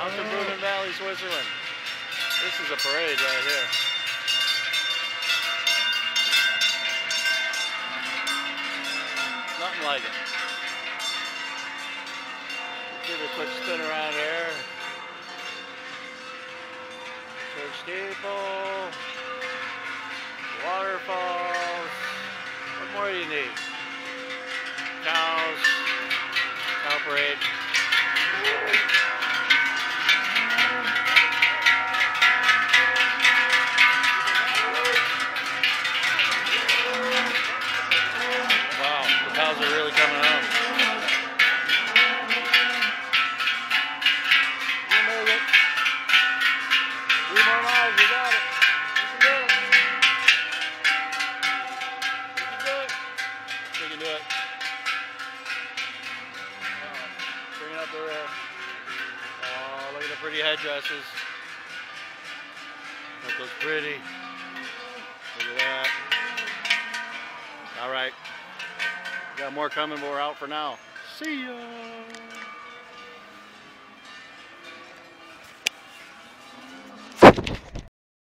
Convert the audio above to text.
Lauterbrunnen Valley, Switzerland. This is a parade right here. Nothing like it. Give it a quick spin around here. Church steeple. Waterfalls. What more do you need? Cows. Cow parade. Miles, it. Can do it. Can do it. Can do it. Up the rear. Oh, look at the pretty headdresses. That looks pretty. Look at that. All right. Got more coming, but we're out for now. See ya.